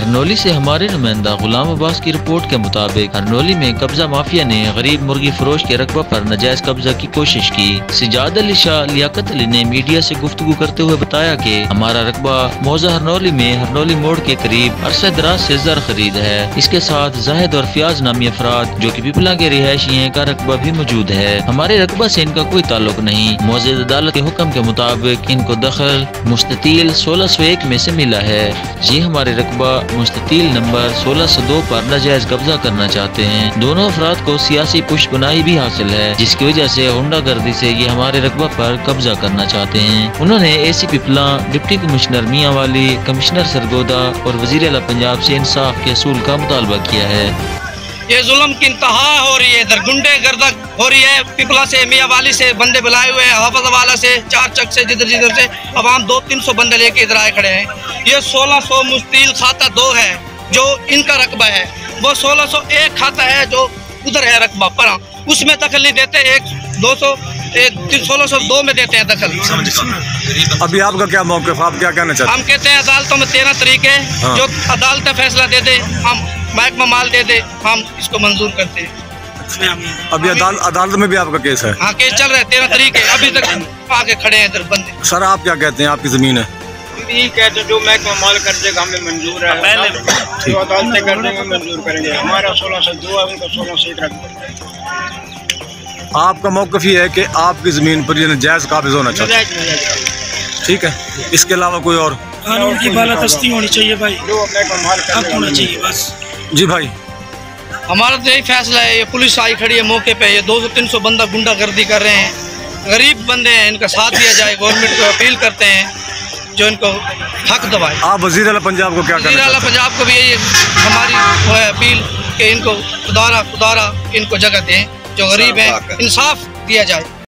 हरनौली से हमारे नुमाइंदा गुलाम अब्बास की रिपोर्ट के मुताबिक हरनौली में कब्जा माफिया ने गरीब मुर्गी फरोश के रकबा पर नजायज कब्जा की कोशिश की। सिजाद अली शाह, लियाकत अली ने मीडिया से गुफ्तु करते हुए बताया कि हमारा रकबा मौजा हरनौली में हरनौली मोड़ के करीब अरसे दराज से जर खरीद है। इसके साथ जाहिद और फयाज नामी अफराद, जो की पिपला के रिहायशी है, का रकबा भी मौजूद है। हमारे रकबा ऐसी इनका कोई ताल्लुक नहीं। मौजे अदालत के हुक्म के मुताबिक इनको दखल मुस्ततील सोलह सौ एक में से मिला है। ये हमारे रकबा मुस्ततील नंबर सोलह सौ दो पर नजायज कब्जा करना चाहते हैं। दोनों अफराद को सियासी पुष्पनाई भी हासिल है, जिसकी वजह से गुंडागर्दी से ये हमारे रकबा पर कब्जा करना चाहते हैं। उन्होंने ए सी पिपला, डिप्टी कमिश्नर मियाँ वाली, कमिश्नर सरगोदा और वज़ीर अला पंजाब से इंसाफ के असूल का मुतालबा किया है। ये जुल्म की इंतहा हो रही है इधर गुंडे गर्दक हो रही है। पिपला से, मियाँ वाली से बंदे बुलाए हुए हैं हाफज वाला से, चार चक से जिधर जिधर से, अब हम दो तीन सौ बंदे लेके इधर आए खड़े हैं। ये सोलह सौ मुस्तील खाता दो है जो इनका रकबा है। वो सोलह सौ एक खाता है जो उधर है रकबा पर उसमें दखल नहीं देते एक दो सौ एक सोलह सौ दो में देते हैं दखल। अभी आपका क्या मौकफ आप क्या कहना चाहते हम कहते हैं अदालतों में तेरह तरीके हाँ। जो अदालत फैसला दे दे हम महकमा माल दे दे हम इसको मंजूर करते हैं। हैं अभी अदाल, अदालत में भी आपका केस है? हाँ केस चल रहे हैं तेरह तरीके अभी तक आगे खड़े हैं इधर बंदे। सर आप क्या कहते हैं? आपकी ज़मीन है। ठीक है तो जो महकमा माल कर देगा हमें मंजूर है। पहले जो अदालतें कर देंगे मंजूर करेंगे। हमारा सोलह सौ दो है उनका सोलह सौ एक रख आपका मौकफ ये है कि आपकी ज़मीन पर ये नजायज़ काबिज होना चाहिए। ठीक है? इसके अलावा कोई और? कानून की बालादस्ती होनी चाहिए भाई। होना चाहिए बस। जी भाई। हमारा तो यही फैसला है ये पुलिस आई खड़ी है मौके पे ये 200 300 बंदा गुंडागर्दी कर रहे हैं। गरीब बंदे हैं इनका साथ दिया जाए गवर्नमेंट को अपील करते हैं। जो इनको हक दबाए आप वज़ीर अला पंजाब को क्या वज़ीर अला पंजाब को भी यही हमारी वो है अपील कि इनको खुदारा खुदारा इनको जगह दें जो गरीब हैं। इंसाफ दिया जाए।